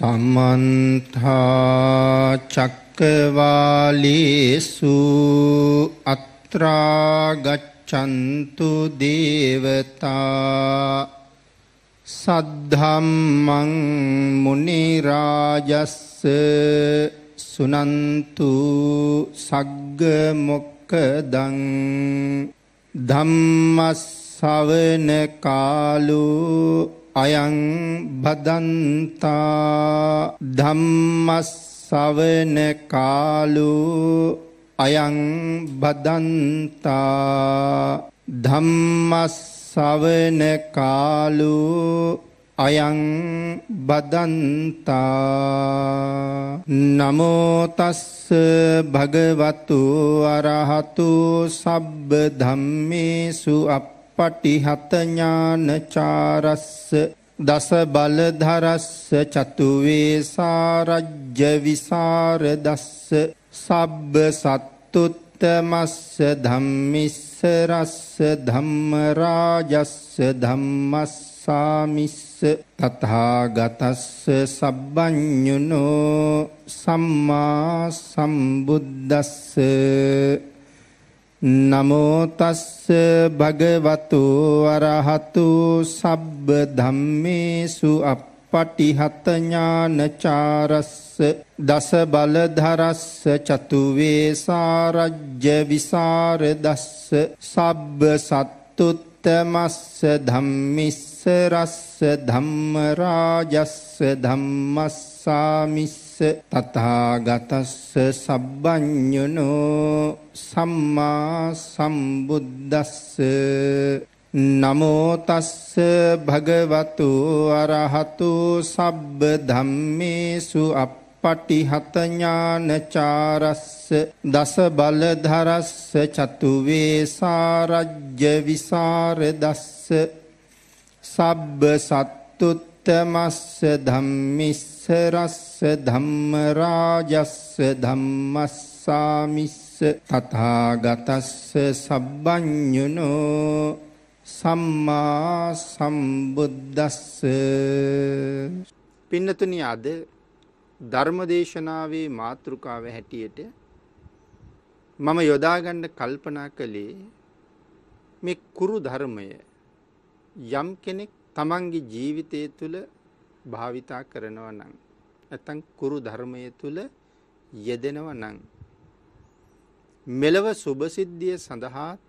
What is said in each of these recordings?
සමන්තා චක්කවාලේසු අත්‍රා ගච්ඡන්තු දේවතා සද්ධම්මං මුනි රාජස්ස සුනන්තු සග්ග මොක්කදං ධම්මස්සවන කාලෝ අයං බදන්තා ධම්මස්සවන කාලෝ අයං බදන්තා ධම්මස්සවන කාලෝ අයං බදන්තා නමෝ තස්ස භගවතු අරහතු සබ්බ ධම්මේසු අප පටිහත ඥානචාරස්ස දස බලධරස්ස චතුවේ සාරජ්‍ය විසරදස්ස සබ්බ සත්තුත්තමස්ස ධම්මිස්ස රස්ස ධම්මරාජස්ස ධම්මස්සාමිස්ස තථාගතස්ස සබ්බඤුනෝ සම්මා සම්බුද්දස්ස. නමෝ තස්ස භගවතු අරහතු සබ්බ ධම්මේසු අප්පටිහත ඥානචාරස්ස දස බලධරස්ස චතු වේසාරජ්‍ය විසරදස්ස සබ්බ සත්තුත්තමස්ස ධම්මිස්ස රස්ස ධම්ම රාජස්ස ධම්මස්සාමිස්ස තථාගතස්ස සබ්බඤුනෝ සම්මා සම්බුද්දස්ස නමෝ තස්ස භගවතු අරහතු සබ්බ ධම්මේසු අප්පටිහත ඥානචාරස්ස දස බලධරස්ස චතු වේසාරජ්‍ය විසරදස්ස සබ්බ සත්තුත්තමස්ස ධම්මිස්ස රස්ස ධම්ම රාජස්ස ධම්මස්සාමිස්ස තථාගතස්ස සබ්බඤුනෝ සම්මා සම්බුද්දස්ස. පින්නතුනි අද ධර්මදේශනාවේ මාතෘකාව හැටියට මම යොදාගන්න කල්පනා කළේ මේ කුරු ධර්මය යම් කෙනෙක් තමන්ගේ ජීවිතය තුළ භාවිතා කරනවා නම් නැත්තම් කුරු ධර්මයේ තුල යෙදෙනවා නම් මෙලව සුභසිද්ධිය සඳහාත්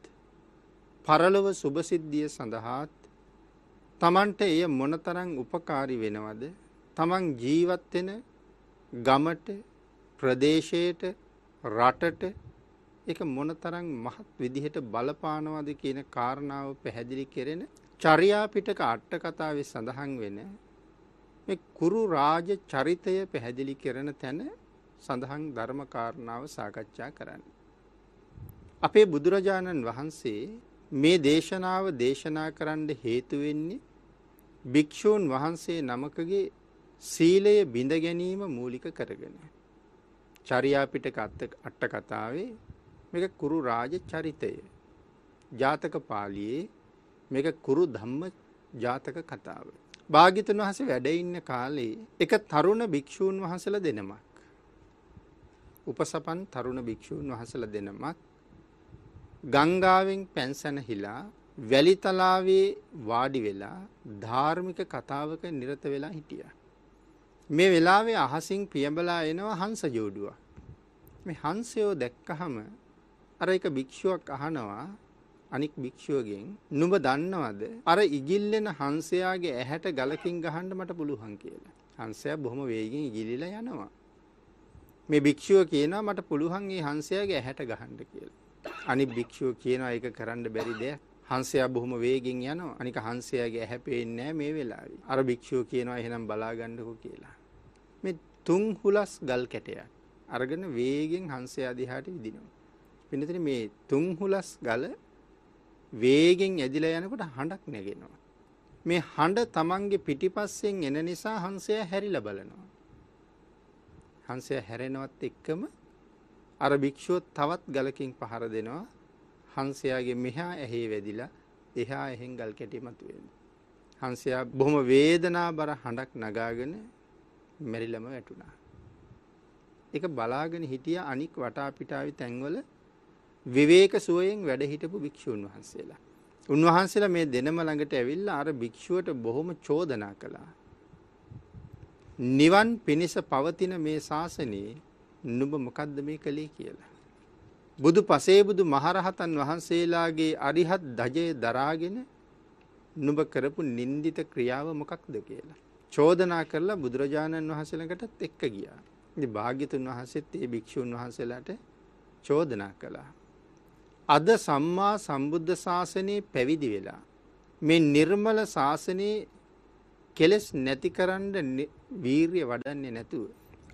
පරලොව සුභසිද්ධිය සඳහාත් තමන්ට එය මොනතරම් උපකාරී වෙනවද? තමන් ජීවත් වෙන ගමට ප්‍රදේශයට රටට ඒක මොනතරම් මහත් විදිහට බලපානවද කියන කාරණාව පැහැදිලි කෙරෙන චර්යා පිටක අට කතාවේ සඳහන් වෙන මේ කුරු රාජ චරිතය පැහැදිලි කරන තැන සඳහන් ධර්ම කාරණාව සාකච්ඡා කරන්න. අපේ බුදුරජාණන් වහන්සේ මේ දේශනාව දේශනා කරන්න හේතු වෙන්නේ භික්ෂූන් වහන්සේ නමකගේ සීලය බිඳ ගැනීම මූලික කරගෙන. චර්යා පිටක අට කතාවේ මේක කුරු රාජ චරිතය. ජාතක පාළියේ මේක කුරු ධම්ම ජාතක කතාව. භාග්‍යතුන් වහන්සේ වැඩ ඉන්න කාලේ එක තරුණ භික්ෂූන් වහන්සේලා දෙනමක් උපසපන් තරුණ භික්ෂූන් වහන්සේලා දෙනමක් ගංගාවෙන් පැන්සැනහිලා වැලිතලාවේ වාඩි වෙලා ධාර්මික කතාවක නිරත වෙලා හිටියා. මේ වෙලාවේ අහසින් පියඹලා එනවා හංස ජෝඩුවක්. මේ හංසයෝ දැක්කහම අර එක භික්ෂුවක් අහනවා අනික් භික්ෂුවගෙන් නුඹ දන්නවද අර ඉගිල්ලෙන හංසයාගේ ඇහැට ගලකින් ගහන්න මට පුළුවන් කියලා. හංසයා බොහොම වේගෙන් ඉගිලිලා යනවා. මේ භික්ෂුව කියනවා මට පුළුවන් මේ හංසයාගේ ඇහැට ගහන්න කියලා. අනික් භික්ෂුව කියනවා ඒක කරන්න බැරි දෙයක්. හංසයා බොහොම වේගෙන් යනවා. අනික හංසයාගේ ඇහැ පේන්නේ මේ වෙලාවේ. අර භික්ෂුව කියනවා එහෙනම් බලා ගන්නකෝ කියලා. මේ තුන් හුලස් ගල් කැටයක් අරගෙන වේගෙන් හංසයා දිහාට විදිනවා. පින්නතේ මේ තුන් හුලස් ගල වේගෙන් ඇදිලා යනකොට හඬක් නැගෙනවා. මේ හඬ තමන්ගේ පිටිපස්සෙන් එන නිසා හංසය හැරිලා බලනවා. හංසය හැරෙනවත් එක්කම අර භික්ෂුව තවත් ගලකින් පහර දෙනවා. හංසයාගේ මෙහා ඇහි වැදිලා එහා එහෙන් ගල් කැටි මතුවෙනවා. හංසයා බොහොම වේදනාබර හඬක් නගාගෙන මැරිලම වැටුණා. එක බලාගෙන හිටිය අනික් වටාපිටාවි තැන්වල විවේක සුවයෙන් වැඩ හිටපු භික්‍ෂූන් වහන්සේලා. උන්වහන්සේලා මේ දෙනම ළඟට ඇවිල්ලා අර භික්ෂුවට බොහොම චෝදනා කළා. නිවන් පිණිස පවතින මේ ශාසනයේ නුඹ මොකද්ද මේ කළේ කියලා. බුදු පසේබුදු මහරහතන් වහන්සේලාගේ අරිහත් දජය දරාගෙන නුඹ කරපු නින්දිත ක්‍රියාව මොකක්ද කියලා. චෝදනා කරලා බුදුරජාණන් වහන්සේලකටත් එක්ක ගියා. ඉතින් භාග්‍යතුන් වහන්සේත් ඒ භික්ෂුන් වහන්සේලාට චෝදනා කළා. අද සම්මා සම්බුද්ධ ශාසනයේ පැවිදි වෙලා මේ නිර්මල ශාසනයේ කෙලෙස් නැති කරන්න වීරිය වඩන්නේ නැතුව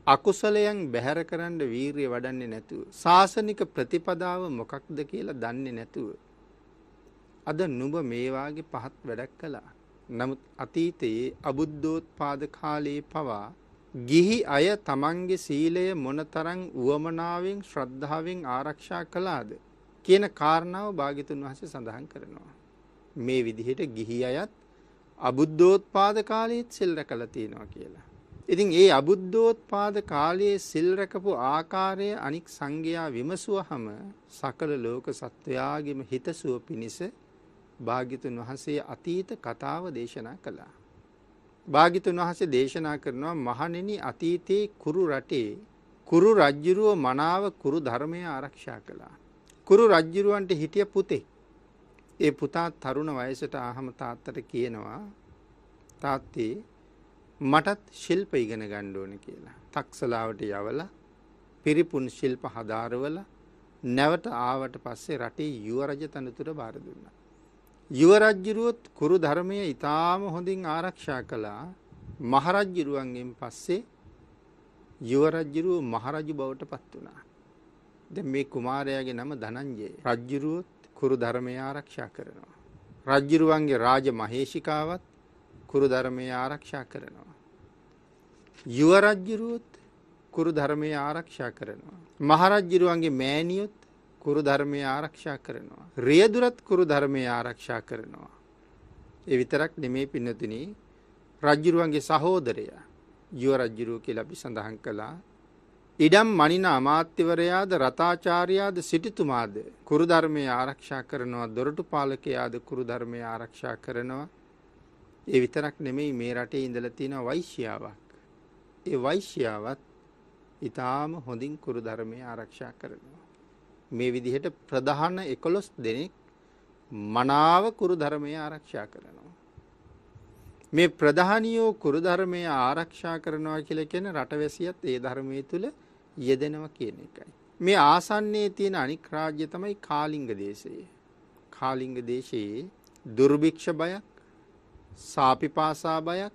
අකුසලයන් බැහැර කරන්න වීරිය වඩන්නේ නැතුව ශාසනික ප්‍රතිපදාව මොකක්ද කියලා දන්නේ නැතුව අද නුඹ මේ වාගේ පහත් වැඩක් කළා. නමුත් අතීතයේ අබුද්ධෝත්පාද කාලයේ පවා ගිහි අය තමන්ගේ සීලය මොනතරම් උවමනාවෙන් ශ්‍රද්ධාවෙන් ආරක්ෂා කළාද කියන කාරණාව භාගිතුන් වහන්සේ සඳහන් කරනවා. මේ විදිහට ගිහි අයත් අබුද්ධෝත්පාද කාලයේත් සිල් රැකලා තියෙනවා කියලා. ඉතින් ඒ අබුද්ධෝත්පාද කාලයේ සිල් රැකපු ආකාරය අනික් සංඝයා විමසුවහම සකල ලෝක සත්වයාගේම හිතසුව පිණිස භාග්‍යතුන් වහන්සේ අතීත කතාව දේශනා කළා. භාග්‍යතුන් වහන්සේ දේශනා කරනවා මහණෙනි අතීතයේ කුරු රටේ කුරු රජ්ජුරුව මනාව කුරු ධර්මය ආරක්ෂා කළා. ಕುರು රජ්ජුරුවන්ට හිටිය පුතේ. ඒ පුතා තරුණ වයසට ආහම තාත්තට කියනවා තාත්තේ මටත් ශිල්ප ඉගෙන ගන්න ඕනේ කියලා. තක්සලාවට යවලා පිරිපුන් ශිල්ප හදාරවලා නැවත ආවට පස්සේ රටේ යුව රජ තනතුර බාර දුන්නා. යුවරජ්ජිරුවොත් කුරු ධර්මය ඉතාම හොඳින් ආරක්ෂා කළා මහරජ්ජිරුවන්ගෙන් පස්සේ යුවරජ්ජිරුව මහරජු බවට පත් වනා. ද මේ කුමාරයාගේ නම ධනංජයේ රජ්ජිරුවොත් කුරු ධර්මය ආරක්ෂා කරනවා. රජ්ජිරුවන්ගේ රාජ මහේෂිකාවත් කුරු ධර්මය ආරක්ෂා කරනවා. යුවරජ්ජිරුවොත් කුරු ධර්මය ආරක්ෂා කරනවා. මහරජ්ජිරුවන්ගේ මෑනියොත් කුරු ධර්මය ආරක්ෂා කරනවා. රියදුරත් කුරු ධර්මය ආරක්ෂා කරනවා. ඒ විතරක් නෙමේ පින්නතුනි රජ්ජුරුවන්ගේ සහෝදරය යුව රජ්ජුරුව කියලා අපි සඳහන් කළා. ඉඩම් මනින අමාත්‍යවරයාද රතාචාරයාද සිටිතුමාද කුරු ධර්මය ආරක්ෂා කරනවා දොරටු පාලකයාද කුරු ධර්මය ආරක්ෂා කරනවා. ඒ විතරක් නෙමෙයි මේ රටේ ඉඳලා තියෙන වෛශ්‍යාවක්. ඒ වෛශ්‍යාවත් ඊටාම හොඳින් කුරු ධර්මය ආරක්ෂා කරනවා. මේ විදිහට ප්‍රධාන එකොළොස් දෙනෙක් මනාව කුරු ධර්මය ආරක්ෂා කරනවා. මේ ප්‍රධානියෝ කුරු ධර්මය ආරක්ෂා කරනවා කියල කියන රටවැසියත් ඒ ධර්මය තුළ යෙදෙනව කියන එකයි. මේ ආසන්නේ තියෙන අනික් රාජ්‍ය තමයි කාලිංග දේශයේ. කාලිංග දේශයේ දුර්භික්ෂ බයක් සාපිපාසා බයක්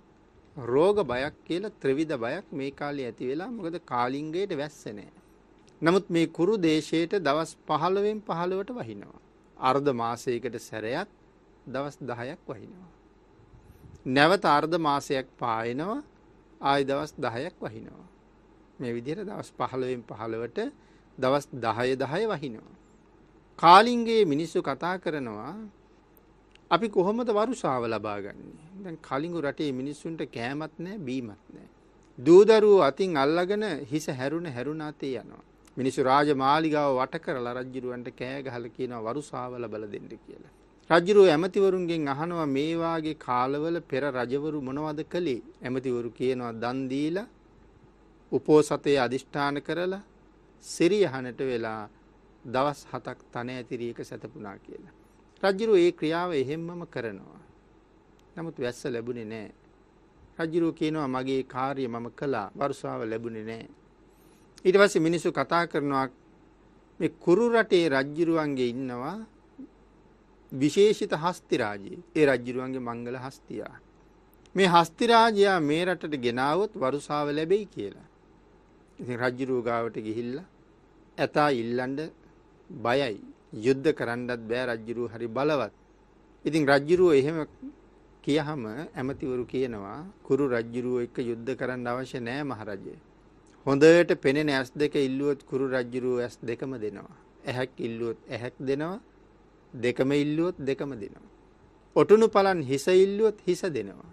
රෝග බයක් කියල ත්‍රවිධ බයක් මේ කාලේ ඇති වෙලා මොකද කාලිංගයට වැස්සනෑ. නමුත් මේ කුරු දේශයට දවස් පහළවෙන් පහළවට වහිනවා. අර්ධ මාසයකට සැරයත් දවස් දහයක් වහිනවා. නැවත අර්ධ මාසයක් පායනවා ආය දවස් දහයක් වහිනවා. මේ විදිහට දවස් පහළවෙන් පහළවට දවස් දහය දහය වහිනවා. කාලින්ගේ මිනිස්සු කතා කරනවා අපි කොහොමද වරුසාව ලබාගන්නේ දැන් කලිඟු රටේ මිනිස්සුන්ට කෑමත් නෑ බීමත් නෑ. දූදරුව අතින් අල්ලගෙන හිස හැරුණ හැරුණාතේ යනවා. මිනිස්සු රාජ මාලිගාව වට කරලා රජ්ජිරුවන්ට කෑ ගහල කියනවා වරුසාවල බල දෙන්න කියලා. රජ්ජුරුව ඇමතිවරුන්ගෙන් අහනවා මේවාගේ කාලවල පෙර රජවරු මොනවද කළේ ඇමතිවරු කියනවා දන්දීලා උපෝසතය අධිෂ්ඨාන කරලා සිරියහනට වෙලා දවස් හතක් තන ඇතිරියක සැතපුනා කියලා. රජ්ජුරුව ඒ ක්‍රියාව එහෙම්මම කරනවා. නමුත් වැස්ස ලැබුණේ නෑ. රජ්ජුරුව කියනවා මගේ කාර්ය මම කලා වරුසාව ලැබුණේ නෑ. ඊට පස්සේ මිනිස්සු කතා කරනවා මේ කුරු රටේ රජ්ජුරුවන්ගේ ඉන්නවා විශේෂිත හස්තිරාජයේ ඒ රජ්ජුරුවන්ගේ මංගල හස්තියා. මේ හස්තිරාජයා මේ රටට ගෙනාවොත් වරුසාව ලැබෙයි කියලා. ඉතින් රජ්ජුරුව ගාවට ගිහිල්ලා ඇතා ඉල්ලන්ඩ බයයි යුද්ධ කරන්නත් බෑ රජ්ජුරුව හරි බලවත්. ඉතින් රජ්ජුරුව එහෙම කියහම ඇමතිවරු කියනවා කුරු රජ්ජුරුව එක යුද්ධ කරන්න අවශ්‍ය නෑ මහරජය. හොඳට පෙනෙන ඇස් දෙක ඉල්ලුවොත් කුරු රජ්ජුරුව ඇස් දෙකම දෙනවා. ඇහැක් ඉල්ලුවොත් ඇහැක් දෙනවා දෙකම ඉල්ලුවොත් දෙකම දෙනවා. ඔටුනු පලන් හිස ඉල්ලුවොත් හිස දෙනවා.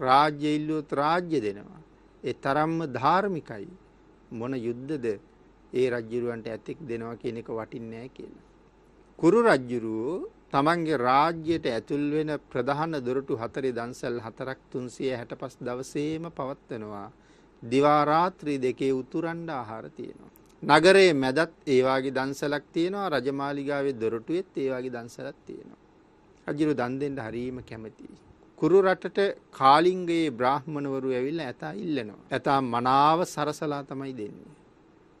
රාජ්‍ය ඉල්ලුවොත් රාජ්‍ය දෙනවා. ඒ තරම්ම ධාර්මිකයි. මොන යුද්ධද ඒ රජ්ජුරුවන්ට ඇතෙක් දෙනවා කියන එක වටින්නේ නැහැ කියලා. කුරු රජ්ජුරුවෝ තමන්ගේ රාජ්‍යයට ඇතුල් වෙන ප්‍රධාන දොරටු හතරේ දන්සල් හතරක් 365 දවසේම පවත්වනවා. දිවා රාත්‍රී දෙකේ උතුරන්ඩ ආහාර තියෙනවා. නගරයේ මැදත් ඒ වගේ දන්සලක් තියෙනවා රජමාලිගාවේ දොරටුවෙත් ඒ වගේ දන්සලක් තියෙනවා. රජුරු දන් දෙන්න හරීම කැමතියි. කුරු රටට කාලිංගයේ බ්‍රාහ්මණවරු ඇවිල්ලා ඇතා ඉල්ලනවා. ඇතා මනාව සරසලා තමයි දෙන්නේ.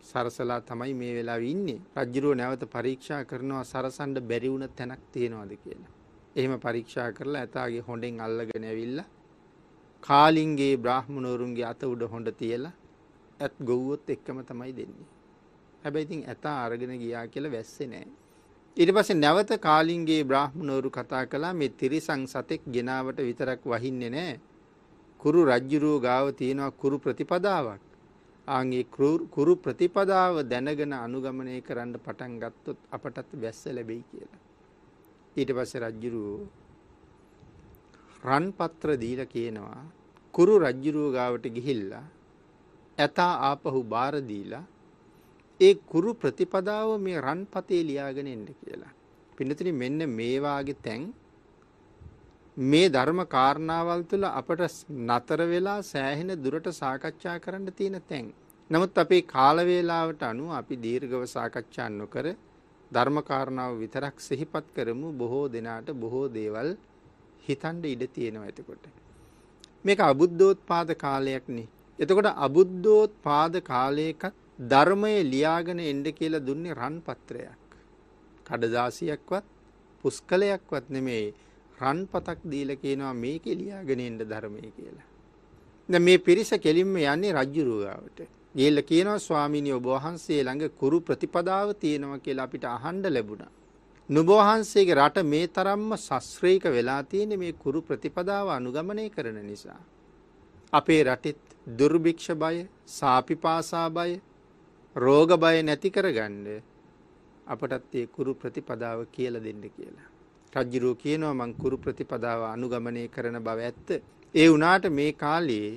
සරසලා තමයි මේ වෙලාවේ ඉන්නේ. රජුරුව නැවත පරීක්ෂා කරනවා සරසන්න බැරි වුණ තැනක් තියෙනවද කියලා. එහෙම පරීක්ෂා කරලා ඇතාගේ හොඬෙන් අල්ලගෙන ඇවිල්ලා කාලිංගේ බ්‍රාහ්මණවරුන්ගේ අත උඩ හොඬ තියලා ඇත් ගොව්වොත් එක්කම තමයි දෙන්නේ. හැබැයි ඉතින් ඇතා අරගෙන ගියා කියලා වැස්සේ නැහැ. ඊට පස්සේ නැවත කාලිංගේ බ්‍රාහ්මණවරු කතා කළා මේ තිරිසං සතෙක් ගෙනාවට විතරක් වහින්නේ නැහැ. කුරු රජ්ජුරුව ගාව තියෙනවා කුරු ප්‍රතිපදාවක්. ආන්ගේ කුරු ප්‍රතිපදාව දැනගෙන අනුගමනය කරන්න පටන් ගත්තොත් අපටත් වැස්ස ලැබෙයි කියලා. ඊට පස්සේ රජ්ජුරුව රන් පත්‍ර දීලා කියනවා කුරු රජ්ජුරුව ගාවට ගිහිල්ලා ඇතා ආපහු බාර දීලා ඒ කුරු ප්‍රතිපදාව මේ රන් පතේ ලියාගෙන එන්න කියලා. පින්නතුනි මෙන්න මේ වාගේ තැන් මේ ධර්ම කාරණාවල් තුළ අපට නතර වෙලා සෑහෙන දුරට සාකච්ඡා කරන්න තියෙන තැන්. නමුත් අපේ කාල වේලාවට අනුව අපි දීර්ඝව සාකච්ඡා නොකර ධර්ම කාරණාව විතරක් සිහිපත් කරමු බොහෝ දෙනාට බොහෝ දේවල් හිතන්න ඉඩ තියෙනවා එතකොට. මේක අබුද්ධෝත්පාද කාලයක් නේ. එතකොට අබුද්ධෝත්පාද කාලයකත් ධර්මය ලියාගෙන එන්න කියලා දුන්නේ රන් පත්‍රයක්. කඩදාසියක්වත් පුස්කලයක්වත් නෙමෙයි රන් පතක් දීලා කියනවා මේකේ ලියාගෙන එන්න ධර්මයේ කියලා. දැන් මේ පිරිස කෙලින්ම යන්නේ රජ්ජුරුව ගාවට. ගිහිල්ලා කියනවා ස්වාමීනි ඔබ වහන්සේ ළඟ කුරු ප්‍රතිපදාව තියෙනවා කියලා අපිට අහන්න ලැබුණා. නුඹ වහන්සේගේ රට මේ තරම්ම ශස්ත්‍රීක වෙලා තියෙන්නේ මේ කුරු ප්‍රතිපදාව අනුගමනය කරන නිසා. අපේ රටෙත් දුර්භික්ෂ බය, සාපිපාසා බය, රෝග බය නැති කරගන්න අපටත් ඒ කුරු ප්‍රතිපදාව කියලා දෙන්න කියලා. රජ්ජුරුව කියනවා මං කුරු ප්‍රතිපදාව අනුගමනය කරන බව ඇත්ත. ඒ වුණාට මේ කාලේ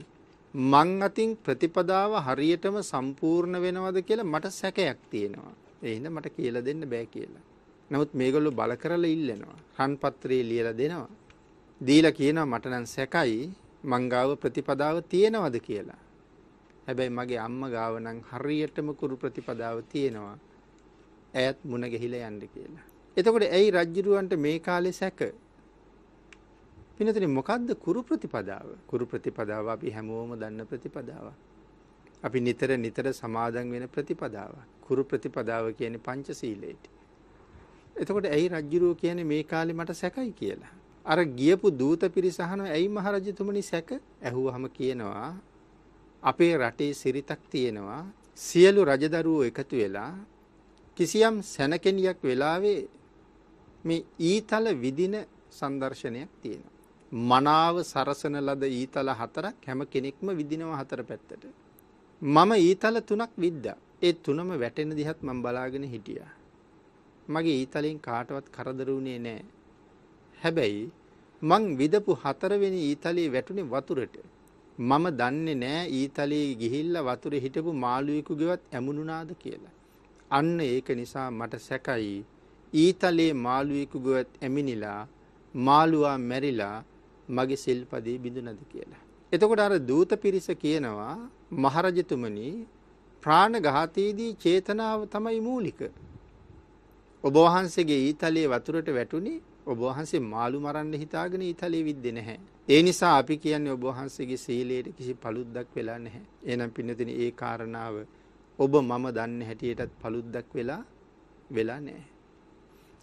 මං අතින් ප්‍රතිපදාව හරියටම සම්පූර්ණ වෙනවද කියලා මට සැකයක් තියෙනවා. ඒ හින්දා මට කියලා දෙන්න බෑ කියලා. නමුත් මේගොල්ලෝ බල කරලා ඉල්ලනවා. රන් පත්‍රයේ ලියලා දෙනවා. දීලා කියනවා මට නම් සැකයි මංගාව ප්‍රතිපදාව තියෙනවද කියලා. හැබැයි මගේ අම්ම ගාව නම් හරියටම කුරු ප්‍රතිපදාව තියෙනවා. ඇයත් මුණ ගැහිලා යන්න කියලා. එතකොට ඇයි රජ්ජුරුවන්ට මේ කාලේ සැක? පිනතනේ මොකද්ද කුරු ප්‍රතිපදාව? කුරු ප්‍රතිපදාව අපි හැමෝම දන්න ප්‍රතිපදාවක්. අපි නිතර නිතර සමාදන් වෙන ප්‍රතිපදාවක්. කුරු ප්‍රතිපදාව කියන්නේ පංචශීලයට. එතකොට ඇයි රජ්ජුරුව කියන්නේ මේ කාලේ මට සැකයි කියලා? අර ගියපු දූත පිරිස අහනවා ඇයි මහරජතුමනි සැක? ඇහුවහම කියනවා අපේ රටේ සිරිතක් තියෙනවා සියලු රජදරුවෝ එකතු වෙලා කිසියම් සැනකෙනියක් වෙලාවේ මේ ඊතල විදින සංදර්ශනයක් තියෙනවා. මනාව සරසන ලද ඊතල හතරක් හැම කෙනෙක්ම විදිනවා හතර පැත්තට. මම ඊතල තුනක් විද්දා. ඒ තුනම වැටෙන දිහත් මම බලාගෙන හිටියා. මගේ ඊතලෙන් කාටවත් කරදර වුණේ නැහැ. හැබැයි මං විදපු හතරවෙනි ඊතලයේ වැටුනේ වතුරට. මම දන්නේ නෑ ඊතලයේ ගිහිල්ලා වතුරේ හිටපු මාළුවෙකුගේවත් ඇමුණුනාද කියලා. අන්න ඒක නිසා මට සැකයි ඊතලයේ මාළුවෙකුගේවත් ඇමිනිලා මාළුවා මැරිලා මගේ සිල්පදේ බිඳුනද කියලා. එතකොට අර දූත පිරිස කියනවා මහරජතුමනි ප්‍රාණඝාතයේදී චේතනාව තමයි මූලික. ඔබ වහන්සේගේ ඊතලයේ වතුරට වැටුනේ ඔබ වහන්සේ මාළු මරන්න හිතාගෙන ඊතලයේ විද්දේ නැහැ. ඒ නිසා අපි කියන්නේ ඔබ වහන්සේගේ සීලයට කිසි paluddක් වෙලා නැහැ. එහෙනම් පින්නතිනි ඒ කාරණාව ඔබ මම දන්නේ හැටියටත් paluddක් වෙලා වෙලා නැහැ.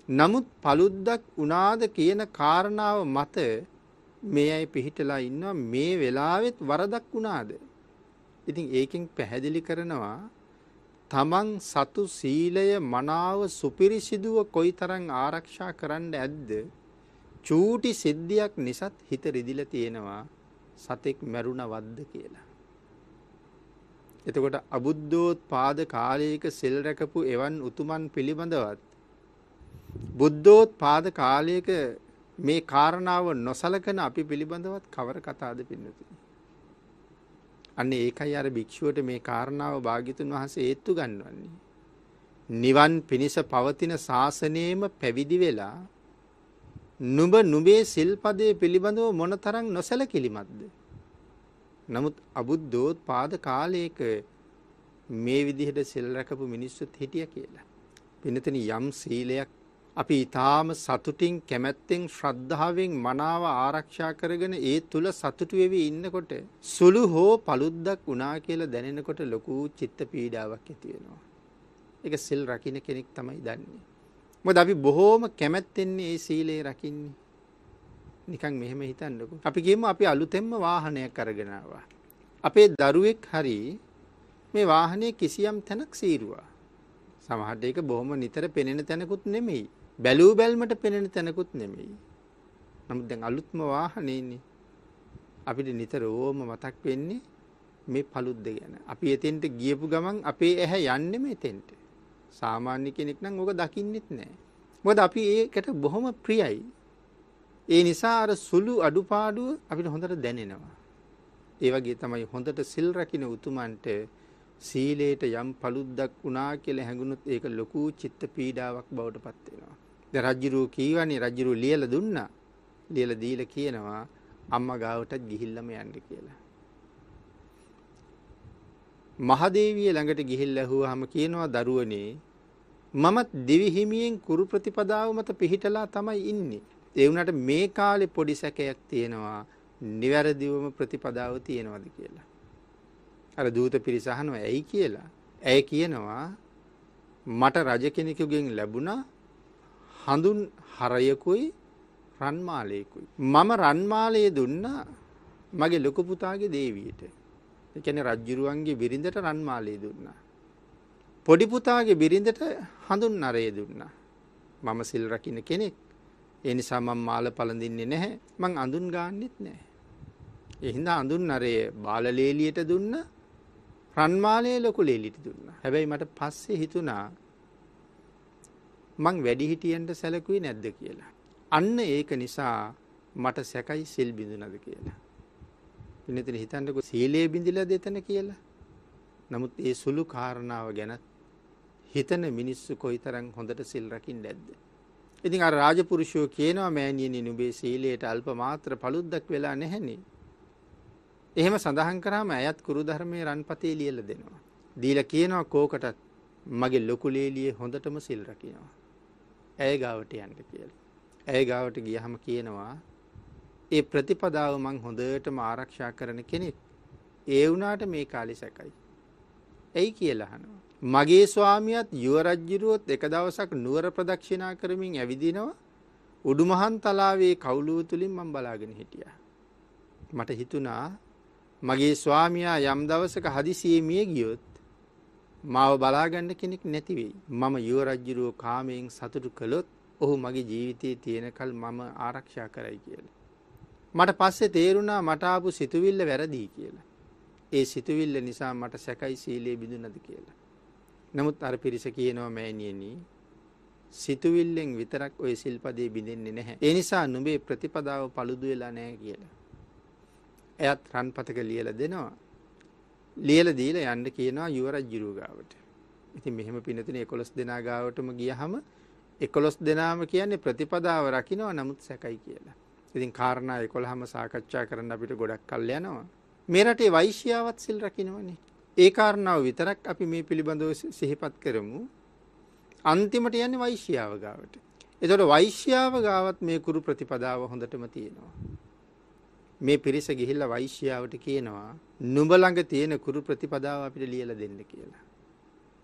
නමුත් paluddක් උනාද කියන කාරණාව මත මේ අය පිහිටලා ඉන්නවා මේ වෙලාවෙත් වරදක් උනාද? ඉතින් ඒකෙන් පැහැදිලි කරනවා තමන් සතු සීලය මනාව සුපිරිසිදුව කොයිතරම් ආරක්ෂා කරන්න ඇද්ද චූටි සිද්ධියක් නිසත් හිත රිදිලා තියෙනවා සතෙක් මැරුණවද්ද කියලා. එතකොට අබුද්ධෝත්පාද කාලයක සිල් රැකපු එවන් උතුමන් පිළිබඳවත් බුද්ධෝත්පාද කාලයක මේ කාරණාව නොසලකන අපි පිළිබඳවත් කවර කතාද පින්නතුනි. අන්න ඒකයි අර භික්ෂුවට මේ කාරණාව භාග්‍යතුන් වහන්සේ ඒත්තු ගන්නවන්නේ. නිවන් පිණිස පවතින ශාසනයේම පැවිදි වෙලා නුඹ නුඹේ සිල්පදය පිළිබඳව මොනතරම් නොසැලකිලිමත්ද. නමුත් අබුද්ධෝත් පාද කාලයක මේ විදිහට සිල් රැකපු මිනිස්සුත් හිටිය කියලා. පිනතන යම් සීලයක් අපි ඊටාම සතුටින් කැමැත්තෙන් ශ්‍රද්ධාවෙන් මනාව ආරක්ෂා කරගෙන ඒ තුල සතුටු වෙවි ඉන්නකොට සුළු හෝ paluddක් වුණා කියලා දැනෙනකොට ලොකු චිත්ත පීඩාවක් ඇති වෙනවා. ඒක සිල් රකින්න කෙනෙක් තමයි දන්නේ. මොකද අපි බොහෝම කැමැත්තෙන් මේ සීලය රකින්නේ. නිකන් මෙහෙම හිතන්නකෝ. අපි කියමු අපි අලුතෙන්ම වාහනයක් අරගෙන ආවා. අපේ දරුවෙක් හරි මේ වාහනේ කිසියම් තැනක් සීරුවා. සමහරට ඒක බොහොම නිතර පෙනෙන තැනකුත් නෙමෙයි. බැලූ බැල්මට පෙනෙන තැනකුත් නෙමෙයි. නමුත් දැන් අලුත්ම වාහනේනේ. අපිට නිතර ඕම මතක් වෙන්නේ මේ paludd ගැන. අපි එතෙන්ට ගියපු ගමන් අපේ ඇහැ යන්නේ මෙතෙන්ට. සාමාන්‍ය කෙනෙක් නම් ඕක දකින්නෙත් නැහැ. මොකද අපි ඒකට බොහොම ප්‍රියයි. ඒ නිසා අර සුළු අඩුපාඩුව අපිට හොඳට දැනෙනවා. ඒ වගේ තමයි හොඳට සිල් රකින්න උතුමන්ට සීලයට යම් paluddක් වුණා කියලා හැඟුණොත් ඒක ලොකු චිත්ත පීඩාවක් බවට පත් වෙනවා. දැන් රජ්ජුරුව කීවනේ රජ්ජුරුව ලියලා දුන්නා. ලියලා දීලා කියනවා අම්මා ගාවටත් ගිහිල්ලාම යන්න කියලා. මහදේවිය ළඟට ගිහිල්ලා ඇහුවාම කියනවා දරුවනේ මමත් දිවි හිමියෙන් කුරු ප්‍රතිපදාව මත පිහිටලා තමයි ඉන්නේ. ඒ වුණාට මේ කාලේ පොඩි සැකයක් තියෙනවා. නිවැරදිවම ප්‍රතිපදාව තියෙනවද කියලා. අර දූත පිරිස අහනවා ඇයි කියලා. ඇය කියනවා මට රජ කෙනෙකුගෙන් ලැබුණා හඳුන් හරයකුයි රන්මාලයකුයි. මම රන්මාලය දුන්නා මගේ ලොකු පුතාගේ දේවියට. ඒ කියන්නේ රජ්ජුරුවන්ගේ බිරිඳට රන්මාලය දුන්නා. පොඩි පුතාගේ බිරිඳට හඳුන් නරය දුන්නා. මම සිල් රකින්න කෙනෙක්. ඒ නිසා මම මාල පළඳින්නේ නැහැ. මං අඳුන් ගන්නෙත් නැහැ. ඒ හින්දා අඳුන් නරය බාලලේලියට දුන්නා. රන්මාලයේ ලොකු ලේලිට දුන්නා. හැබැයි මට පස්සේ හිතුණා මං වැඩිහිටියන්ට සැලකුවේ නැද්ද කියලා. අන්න ඒක නිසා මට සැකයි සිල් බිඳුනද කියලා. පින්නතන හිතන්නකො සීලය බිඳිලා දෙතන කියලා. නමුත් ඒ සුළු කාරණාව ගැන හිතන මිනිස්සු කොයිතරම් හොඳට සිල් රකින්න ඇද්ද. ඉතින් අර රාජපුරුෂයෝ කියනවා මෑණියනි නුඹේ සීලයට අල්ප මාත්‍ර paluddක් වෙලා නැහෙනේ. එහෙම සඳහන් කරාම ඇයත් කුරු ධර්මයේ රන්පතේ ලියලා දෙනවා. දීලා කියනවා කෝකටත් මගේ ලොකු ලේලියේ හොඳටම සිල් රකින්නවා. ඇය ගාවට යන්න කියලා. ඇය ගාවට ගියහම කියනවා ඒ ප්‍රතිපදාව මං හොඳටම ආරක්ෂා කරන කෙනෙක්. ඒ වුණාට මේ කාලේ සැකයි. ඇයි කියලා අහනවා. මගේ ස්වාමියාත් යුව රජ්ජුරුවොත් එක දවසක් නුවර ප්‍රදක්ෂිනා කරමින් ඇවිදිනවා. උඩුමහන් තලාවේ කවුළුව තුලින් මම බලාගෙන හිටියා. මට හිතුණා මගේ ස්වාමියා යම් දවසක හදිසියේ මිය ගියොත් මාව බලාගන්න කෙනෙක් නැති වෙයි. මම යුව රජුරෝ කාමයෙන් සතුටු කළොත් ඔහු මගේ ජීවිතයේ තියෙනකල් මම ආරක්ෂා කරයි කියලා. මට පස්සේ තේරුණා මට ආපු සිතුවිල්ල වැරදි කියලා. ඒ සිතුවිල්ල නිසා මට සැකයි සීලයේ බිඳුනද කියලා. නමුත් අර පිරිස කියනවා මෑණියනි සිතුවිල්ලෙන් විතරක් ওই සිල්පදේ බිඳෙන්නේ නැහැ. ඒ නිසා නුඹේ ප්‍රතිපදාව paludu වෙලා නැහැ කියලා. එයත් රන්පතක ලියලා දෙනවා. ලියලා දීලා යන්න කියනවා යුවරජ්ජුරුව ගාවට. ඉතින් මෙහෙම පිනතුනේ 11 දෙනා ගාවටම ගියහම 11 දෙනාම කියන්නේ ප්‍රතිපදාව රකින්නවා නමුත් සැකයි කියලා. ඉතින් කාරණා 11ම සාකච්ඡා කරන්න අපිට ගොඩක් කල් යනවා. මේ රටේ වෛශ්‍යාවත් සිල් රකින්නවනේ. ඒ කාරණාව විතරක් අපි මේ පිළිබඳව සිහිපත් කරමු. අන්තිමට යන්නේ වෛශ්‍යාව ගාවට. එතකොට වෛශ්‍යාව ගාවත් මේ කුරු ප්‍රතිපදාව හොඳටම තියෙනවා. මේ පිරිස ගිහිල්ලා වෛශ්‍යාවට කියනවා නුඹ ළඟ තියෙන කුරු ප්‍රතිපදාව අපිට ලියලා දෙන්න කියලා.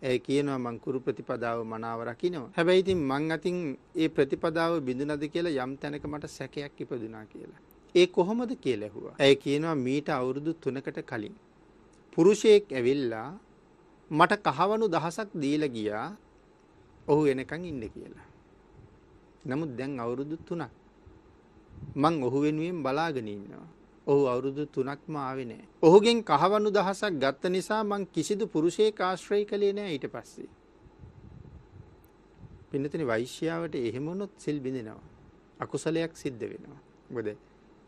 ඒ කියනවා මං කුරු ප්‍රතිපදාව මනාව රකින්නවා. හැබැයි ඉතින් මං අතින් ඒ ප්‍රතිපදාව බිඳුනද කියලා යම් තැනක මට සැකයක් ඉපදුනා කියලා. ඒ කොහොමද කියලා ඇහුවා. ඒ කියනවා මීට අවුරුදු 3කට කලින් පුරුෂයෙක් ඇවිල්ලා මට කහවණු දහසක් දීලා ගියා. ඔහු එනකන් ඉන්න කියලා. නමුත් දැන් අවුරුදු 3ක් මං ඔහු වෙනුවෙන් බලාගෙන ඉන්නවා. ඔහු අවුරුදු 3ක්ම ආවේ නැහැ. ඔහුගෙන් කහවණු දහසක් ගත්ත නිසා මං කිසිදු පුරුෂයෙක් ආශ්‍රය කළේ නැහැ ඊට පස්සේ. පින්නතනි වෛශ්‍යාවට එහෙම වුණොත් සිල් බිඳිනවා. අකුසලයක් සිද්ධ වෙනවා. මොකද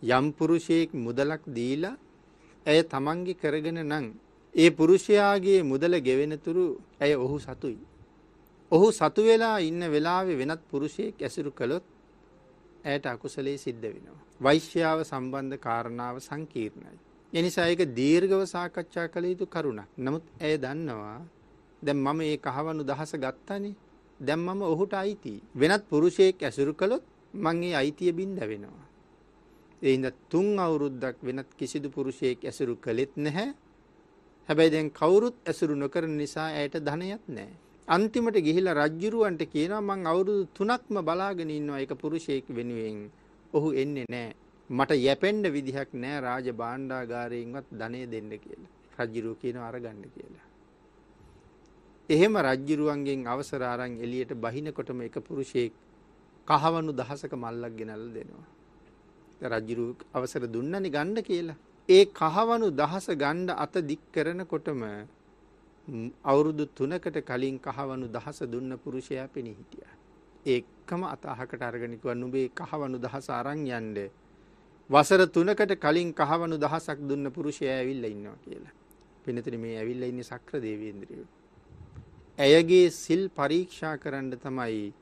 යම් පුරුෂයෙක් මුදලක් දීලා ඇය තමන්ගේ කරගෙන නම් ඒ පුරුෂයාගේ මුදල ගෙවෙනතුරු ඇය ඔහු සතුයි. ඔහු සතු වෙලා ඉන්න වෙලාවේ වෙනත් පුරුෂයෙක් ඇසුරු කළොත් ඇයට අකුසලයේ සිද්ධ වෙනවා. වෛශ්‍යාව සම්බන්ධ කාරණාව සංකීර්ණයි. එනිසා ඒක දීර්ඝව සාකච්ඡා කළ යුතු කරුණක්. නමුත් ඇය දන්නවා දැන් මම මේ කහවණු දහස ගත්තනේ. දැන් මම ඔහුට අයිති. වෙනත් පුරුෂයෙක් ඇසුරු කළොත් මං ඒ අයිතිය බින්ද වෙනවා. ඒ හින්දා තුන් අවුරුද්දක් වෙනත් කිසිදු පුරුෂයෙක් ඇසුරු කළෙත් නැහැ. හැබැයි දැන් කවුරුත් ඇසුරු නොකරන නිසා ඇයට ධනයක් නැහැ. අන්තිමට ගිහිලා රජ්ජුරුවන්ට කියනවා මං අවුරුදු 3ක්ම බලාගෙන ඉන්නවා ඒක පුරුෂයෙක් වෙනුවෙන්. ඔහු එන්නේ නැහැ. මට යැපෙන්න විදිහක් නැහැ රාජ භාණ්ඩාගාරයෙන්වත් ධනෙ දෙන්න කියලා. රජ්ජුරුව කියනවා අරගන්න කියලා. එහෙම රජ්ජුරුවන්ගෙන් අවසර අරන් එළියට බහිනකොටම එක පුරුෂයෙක් කහවණු දහසක මල්ලක් ගෙනල්ලා දෙනවා. රජ්ජුරුව අවසර දුන්නනේ ගන්න කියලා. ඒ කහවණු දහස ගණ්ඩ අත දික් කරනකොටම අවුරුදු තුනකට කලින් කහවණු දහස දුන්න පුරුෂයා පෙනී හිටියා. ඒකම අතහකට අරගෙනකුව නුබේ කහවණු දහස අරං යන්ඩ. වසර තුනකට කලින් කහවණු දහසක් දුන්න පුරුෂය ඇවිල්ල ඉන්නවා කියලා. පිනතින මේ ඇවිල්ල ඉන්න සක්‍ර දේවේන්ද්‍රිය. ඇයගේ සිල් පරීක්ෂා කරන්න තමයි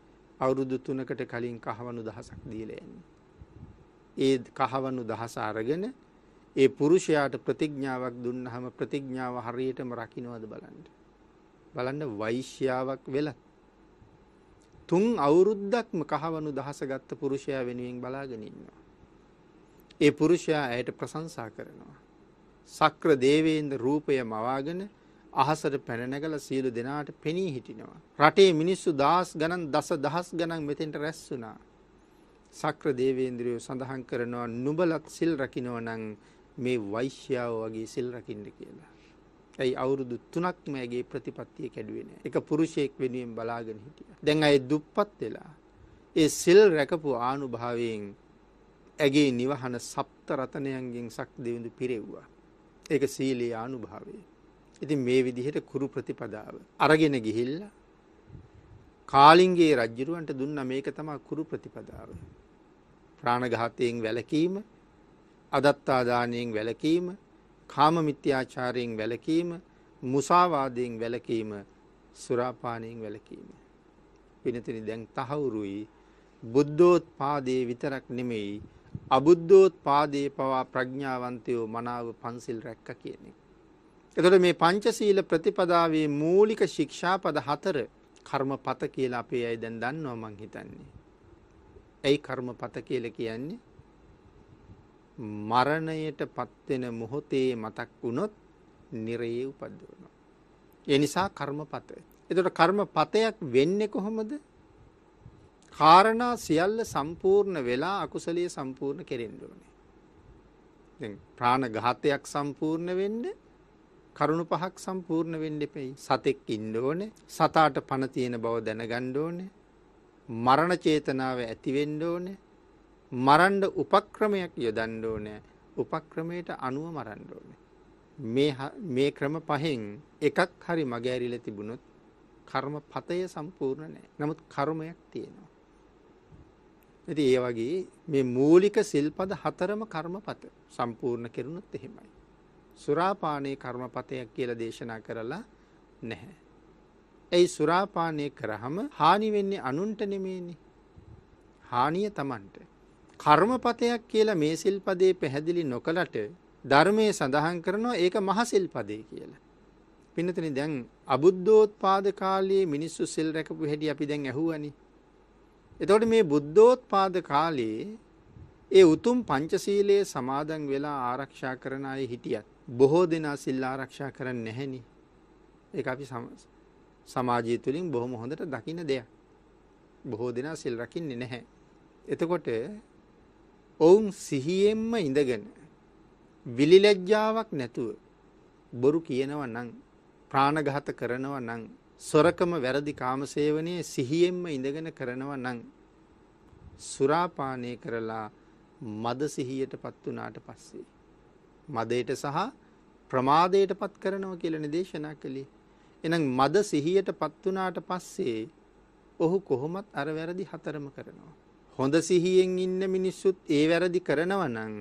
අවුරුදු තුනකට කලින් කහවණු දහසක් දීලයන්නේ. ඒ කහවණු දහස අරගෙන ඒ පුරුෂයාට ප්‍රතිඥාවක් දුන්නහම ප්‍රතිඥාව හරියටම රකින්නවද බලන්න. බලන්න වෛශ්‍යාවක් වෙලත් තුන් අවුරුද්දක්ම කහවණු දහස ගත්ත පුරුෂයා වෙනුවෙන් බලාගෙන ඉන්නවා. ඒ පුරුෂයා ඇයට ප්‍රශංසා කරනවා. සක්‍ර දේවේන්ද්‍ර රූපය මවාගෙන අහසට පැන නැගලා සියලු දෙනාට පෙනී හිටිනවා. රටේ මිනිස්සු දහස් ගණන් දස දහස් ගණන් මෙතෙන්ට රැස් වුණා. සක්‍ර දේවේන්ද්‍රයෝ සඳහන් කරනවා නුඹලත් සිල් රකින්න නම් මේ වෛශ්‍යාව වගේ සිල් රකින්න කියලා. ඇයි අවුරුදු තුනක්ම ඇගේ ප්‍රතිපත්තිය කැඩුවේ නැහැ. එක පුරුෂයෙක් වෙනුවෙන් බලාගෙන හිටියා. දැන් අය දුප්පත් වෙලා ඒ සිල් රැකපු ආනුභාවයෙන් ඇගේ නිවහන සප්ත රතනයන්ගෙන් සක් දෙවිඳු පිරෙව්වා. ඒක සීලේ ආනුභාවය. ඉතින් මේ විදිහට කුරු ප්‍රතිපදාව අරගෙන ගිහිල්ලා කාලින්ගේ රජ්ජුරුවන්ට දුන්න මේක තමයි කුරු ප්‍රතිපදාව. ප්‍රාණඝාතයෙන් වැළකීම අදත්තාදානයෙන් වැළකීම, කාම මිත්‍යාචාරයෙන් වැළකීම, මුසාවාදයෙන් වැළකීම, සුරාපානයෙන් වැළකීම. පිනතිනි දැන් තහවුරුයි බුද්ධෝත්පාදයේ විතරක් නෙමෙයි අබුද්ධෝත්පාදයේ පවා ප්‍රඥාවන්තයෝ මනාව පන්සිල් රැක්ක කියන එක. එතකොට මේ පංචශීල ප්‍රතිපදාවේ මූලික ශික්ෂාපද හතර කර්මපත කියලා අපේ අය දැන් දන්නවා මං හිතන්නේ. ඇයි කර්මපත කියලා කියන්නේ? මරණයට පත්වෙන මොහොතේ මතක් වුණොත් නිරයේ උපද්දවනවා. ඒ නිසා කර්මපත. එතකොට කර්මපතයක් වෙන්නේ කොහොමද? කාරණා සියල්ල සම්පූර්ණ වෙලා අකුසලයේ සම්පූර්ණ කෙරෙන්න ඕනේ. දැන් ප්‍රාණඝාතයක් සම්පූර්ණ වෙන්න කරුණු පහක් සම්පූර්ණ වෙන්න එපෙයි. සතෙක් ඉන්න ඕනේ. සතාට පණ තියෙන බව දැනගන්න ඕනේ. මරණ චේතනාව ඇති වෙන්න ඕනේ. මරන්ඩ උපක්‍රමයක් යොදන්න ඕනෑ උපක්‍රමයට අනුව මරන්න ඕනේ. මේ ක්‍රම පහෙන් එකක් හරි මගෑරිල තිබුණොත් කර්ම පතය සම්පූර්ණ නෑ නමුත් කර්මයක් තියෙනවා. ඇති ඒ වගේ මේ මූලික සිල්පද හතරම කර්මපත සම්පූර්ණ කෙරුණොත් එහෙමයි. සුරාපානයේ කර්මපතයක් කියල දේශනා කරලා නැහැ. ඇයි සුරාපානය කරහම හානි වෙන්නේ අනුන්ට නෙමේනි. හානිය තමන්ට. කර්මපතයක් කියලා මේ සිල්පදේ පැහැදිලි නොකලට ධර්මයේ සඳහන් කරනවා ඒක මහසිල්පදේ කියලා. පින්නතනි දැන් අබුද්ධෝත්පාද කාලයේ මිනිස්සු සිල් රැකපු හැටි අපි දැන් ඇහුවනි. එතකොට මේ බුද්ධෝත්පාද කාලයේ ඒ උතුම් පංචශීලයේ සමාදන් වෙලා ආරක්ෂා කරන අය හිටියත් බොහෝ දෙනා සිල් ආරක්ෂා කරන්නේ නැහෙනි. ඒක අපි සමාජය තුළින් බොහොම හොඳට දකින්න දෙයක්. බොහෝ දෙනා සිල් රකින්නේ නැහැ. එතකොට ඔවුන් සිහියෙන්ම ඉඳගෙන විලිලැජ්ජාවක් නැතුව බොරු කියනව නං ප්‍රාණඝාත කරනව නං සොරකම වැරදි කාමසේවනයේ සිහියෙන්ම ඉඳගෙන කරනව නං සුරාපානය කරලා මද සිහියට පත් වනාට පස්සේ. මදයට සහ ප්‍රමාදයට පත් කරනව කියලන දේශනා කළේ. එනම් මද සිහියට පත් වනාට පස්සේ ඔහු කොහොමත් අර වැරදි හතරම කරනවා. හොඳ සිහියෙන් ඉන්න මිනිස්සුත් ඒ වැරදි කරනව නම්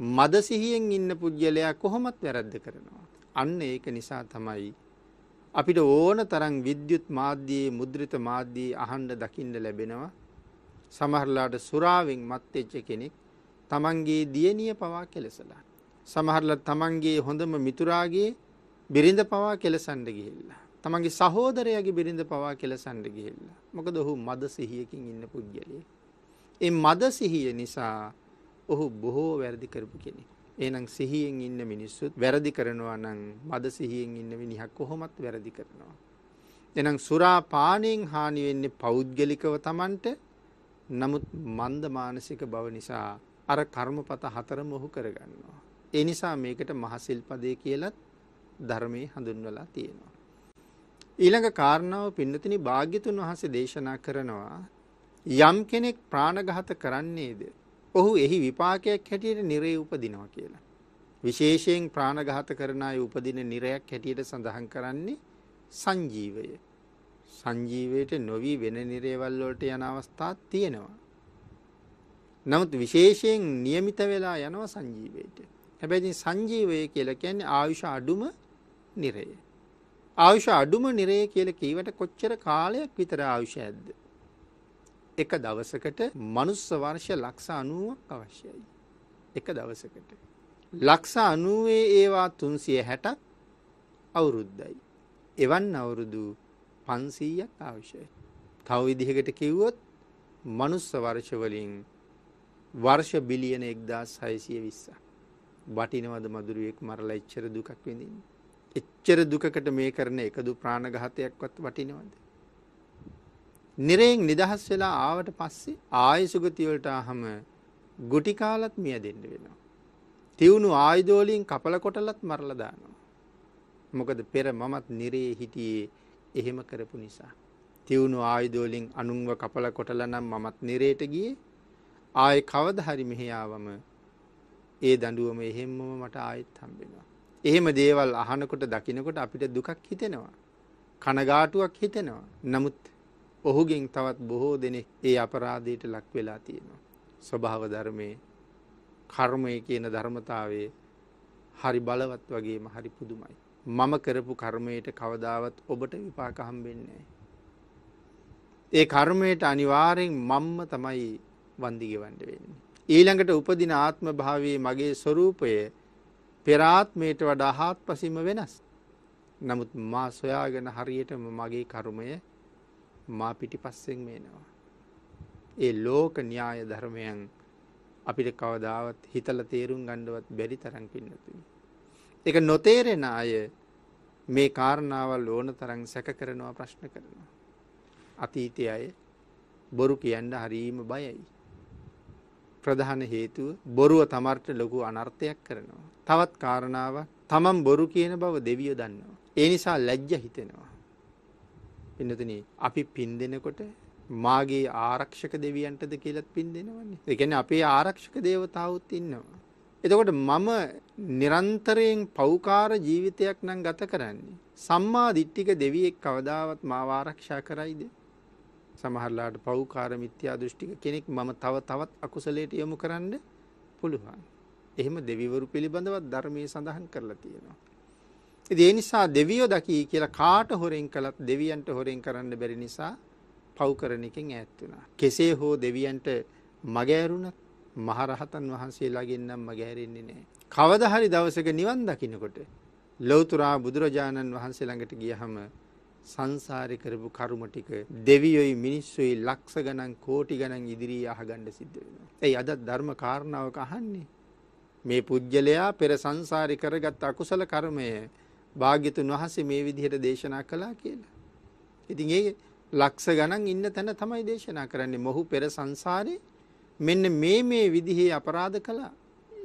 මද සිහියෙන් ඉන්න පුද්ගලයා කොහොමත් වැරද්ද කරනවා. අන්න ඒක නිසා තමයි අපිට ඕන තරම් විද්‍යුත් මාධ්‍යයේ මුද්‍රිත මාධ්‍යයේ අහන්න දකින්න ලැබෙනවා. සමහරලාට සුරාවෙන් මත්වෙච්ච කෙනෙක් තමන්ගේ දියණිය පවා කෙලසලා. සමහරලාට තමන්ගේ හොඳම මිතුරාගේ බිරිඳ පවා කෙලසන්න ගිහිල්ලා. තමන්ගේ සහෝදරයාගේ බිරිඳ පවා කෙලසන්න ගිහිල්ලා. මොකද ඔහු මද සිහියකින් ඉන්න පුද්ගලයෙක්. ඒ මද සිහිය නිසා ඔහු බොහෝ වැරදි කරපු කෙනෙක්. එහෙනම් සිහියෙන් ඉන්න මිනිස්සුත් වැරදි කරනවා නම් මද සිහියෙන් ඉන්න මිනිහා කොහොමත් වැරදි කරනවා. එහෙනම් සුරා පානයෙන් හානි වෙන්නේ පෞද්ගලිකව Tamanට නමුත් මන්ද මානසික බව නිසා අර කර්මපත හතරම ඔහු කරගන්නවා. ඒ නිසා මේකට මහසිල්පදේ කියලත් ධර්මයේ හඳුන්වලා තියෙනවා. ඊළඟ කාරණාව පින්නතිනි භාග්‍යතුන් වහන්සේ දේශනා කරනවා යම් කෙනෙක් ප්‍රාණඝාත කරන්නේද ඔහු එහි විපාකයක් හැටියට නිරේ උපදිනවා කියලා. විශේෂයෙන් ප්‍රාණඝාත කරන අය උපදින නිරයක් හැටියට සඳහන් කරන්නේ සංජීවය. සංජීවයට නොවී වෙන නිරේවල් වලට යන අවස්ථාත් තියෙනවා. නමුත් විශේෂයෙන් નિયમિત වෙලා යනවා සංජීවයට. හැබැයි සංජීවය කියලා කියන්නේ ආයුෂ අඩුම නිරය. ආයුෂ අඩුම නිරය කියලා කීවට කොච්චර කාලයක් විතර ආයුෂ ඇද්ද? එක දවසකට මනුස්ස වර්ෂ ලක්ෂ 90ක් අවශ්‍යයි. එක දවසකට. ලක්ෂ 90 ඒවා 360ක් අවුරුද්දයි. එවන් අවුරුදු 500ක් අවශ්‍යයි. තව විදිහකට කිව්වොත් මනුස්ස වර්ෂ වලින් වර්ෂ බිලියන 1620ක්. වටිනවද මදුරුවෙක් මරලා එච්චර දුකක් විඳින්න? එච්චර දුකකට මේ කරන එකදු ප්‍රාණඝාතයක්වත් වටිනවද? නිරයෙන් නිදහස් වෙලා ආවට පස්සේ ආය සුගතිවලට ආහම ගුටි කාලත් මිය දෙන්න වෙනවා. තිවුණු ආයුධෝලින් කපල කොටලත් මරලා දානවා. මොකද පෙර මමත් නිරේ හිටියේ එහෙම කරපු නිසා. තිවුණු ආයුධෝලින් අනුන්ව කපල කොටල නම් මමත් නිරේට ගියේ ආය කවද හරි මෙහෙයාවම ඒ දඬුවම එහෙම්මම මට ආයෙත් හම්බෙනවා. එහෙම දේවල් අහනකොට දකිනකොට අපිට දුකක් හිතෙනවා. කනගාටුවක් හිතෙනවා. නමුත් ඔහුගෙන් තවත් බොහෝ දෙනෙක් ඒ අපරාධයට ලක් වෙලා තියෙනවා. ස්වභාව ධර්මයේ කර්මය කියන ධර්මතාවයේ හරි බලවත් වගේම හරි පුදුමයි. මම කරපු කර්මයට කවදාවත් ඔබට විපාක හම්බෙන්නේ ඒ කර්මයට අනිවාර්යෙන් මම්ම තමයි වන්දි ගෙවන්න වෙන්නේ. ඊළඟට උපදින ආත්ම භාවයේ මගේ ස්වરૂපය පෙර ආත්මයට වඩා හාත්පසින්ම වෙනස්. නමුත් මා සොයාගෙන හරියටම මගේ කර්මය මා පිටිපස්සෙන් මේනවා. ඒ ලෝක න්‍යාය ධර්මයන් අපිට කවදාවත් හිතල තේරුම් ගණ්ඩවත් බැරි තරන් පින්නතුනි. එක නොතේරෙන අය මේ කාරණාවල් ඕන තරන් සැක කරනවා ප්‍රශ්න කරනවා. අතීතය අය බොරු කියන්න හරීම බයයි. ප්‍රධාන හේතුව බොරුව තමර්ට ලොකු අනර්ථයක් කරනවා. තවත් කාරණාව තමන් බොරු කියන බව දෙවිය දන්නවා. ඒ නිසා ලැජ්ජ හිතෙනවා. පින්නතුන අපි පින් දෙනකොට මාගේ ආරක්ෂක දෙවියන්ටද කියලත් පින් දෙනවන්නේ. එකන අපේ ආරක්ෂක දේවතාවත් ඉන්නවා. එතකොට මම නිරන්තරයෙන් පෞකාර ජීවිතයක් නම් ගත කරන්නේ. සම්මා දිට්ටික දෙවියෙක් කවදාවත් මාව ආරක්ෂා කරයිද. සමහරලාට පෞකාර මිත්‍යා දෘෂ්ටික කෙනෙක් මම තව තවත් අකුසලයට යොමු කරන්න පුළුවන්. එහෙම දෙවිවරු පිළිබඳවත් ධර්මයේ සඳහන් කරලා තියෙනවා. ඒ නිසා දෙවියෝ දකී කියලා කාට හොරෙන් කළත් දෙවියන්ට හොරෙන් කරන්න බැරි නිසා පව් කරන එකෙන් ඈත් වුණා. කෙසේ හෝ දෙවියන්ට මගෑරුණත් මහරහතන් වහන්සේලාගෙන් නම් මගෑරෙන්නේ නැහැ. කවදා හරි දවසක නිවන් දකින්නකොට ලෞතුරා බුදුරජාණන් වහන්සේ ළඟට ගියහම සංසාරේ කරපු කර්ම ටික දෙවියොයි මිනිස්සුයි ලක්ෂ ගණන් කෝටි ගණන් ඉදිරියේ අහගන්න සිද්ධ වෙනවා. එයි අද ධර්ම කාරණාවක අහන්නේ මේ පුජ්‍යලයා පෙර සංසාරේ කරගත් අකුසල කර්මය භාග්‍යතුන් වහන්සේ මේ විදිහට දේශනා කළා කියලා. ඉතින් ඒ ලක්ෂ ගණන් ඉන්න තැන තමයි දේශනා කරන්නේ. මොහු පෙර සංසාරේ මෙන්න මේ මේ විදිහේ අපරාධ කළා.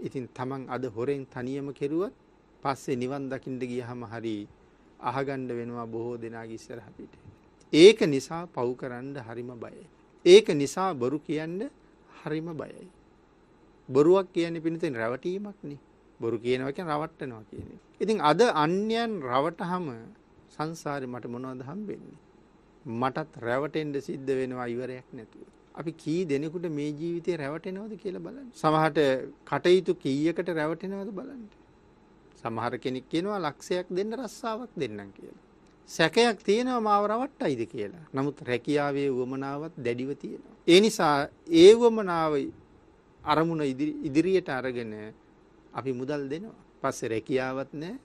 ඉතින් තමන් අද හොරෙන් තනියම කෙරුවත් පස්සේ නිවන් දකින්න ගියහම හරි අහගන්න වෙනවා බොහෝ දෙනාගේ ඉස්සරහ පිට. ඒක නිසා පව් කරන්න හරිම බයයි. ඒක නිසා බොරු කියන්න හරිම බයයි. බොරුවක් කියන්නේ පිණිතින් රැවටීමක් නේ. බොරු කියනවා කියන්නේ රවට්ටනවා කියන්නේ. ඉතින් අද අන්‍යයන් රවටහම සංසාරේ මට මොනවද හම්බෙන්නේ? මටත් රැවටෙන්න සිද්ධ වෙනවා ඉවරයක් නැතුව. අපි කී දෙනෙකුට මේ ජීවිතේ රැවටෙනවද කියලා බලන්න. සමහරට කටයුතු කීයකට රැවටෙනවද බලන්න. සමහර කෙනෙක් කියනවා ලක්ෂයක් දෙන්න රස්සාවක් දෙන්නම් කියලා. සැකයක් තියෙනවා මාව රවට්ටයිද කියලා. නමුත් රැකියාවේ වුවමනාවත් දැඩිව තියෙනවා. ඒ නිසා ඒ වුවමනාව අරමුණ ඉදිරියට අරගෙන අපි මුදල් දෙනවා. පස්සේ රැකියාවත් නැහැ.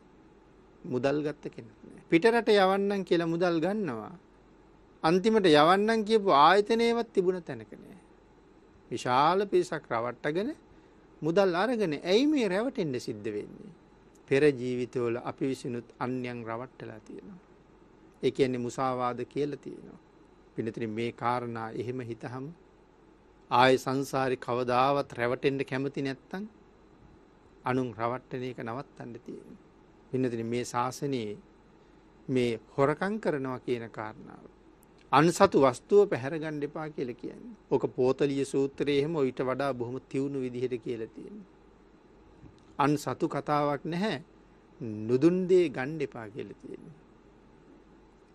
මුදල් ගත්ත කෙනෙක් නැහැ. පිටරට යවන්නම් කියලා මුදල් ගන්නවා. අන්තිමට යවන්නම් කියපු ආයතනයවත් තිබුණ තැනක නෑ. විශාල පිරිසක් රවට්ටගෙන මුදල් අරගෙන ඇයි මේ රැවටෙන්ඩ සිද්ධ වෙන්නේ. පෙර ජීවිතවල අපි විසිනුත් අන්‍යං රවට්ටලා තියෙනවා. ඒ කියන්නේ මුසාවාද කියල තියෙනවා. පිනතින මේ කාරණා එහෙම හිතහම ආය සංසාරි කවදාවත් රැවටෙන්ඩ කැමති නැත්තං අනුන් රවට්ටන එක නවත්තන්න තියෙන. පිනතින මේ ශාසනයේ මේ හොරකං කරනවා කියන කාරණාව. අන්සතු වස්තුව පැහැරගන්න එපා කියල කියන්නේ. ඕක පෝතලිය සූත්‍රයහෙම ඔයිට වඩා බොහොම තිවුණු විදිහට කියල තියෙන. අන් සතු කතාවක් නැහැ නුදුන්දේ ගණ්ඩ එපා කියල තියෙන.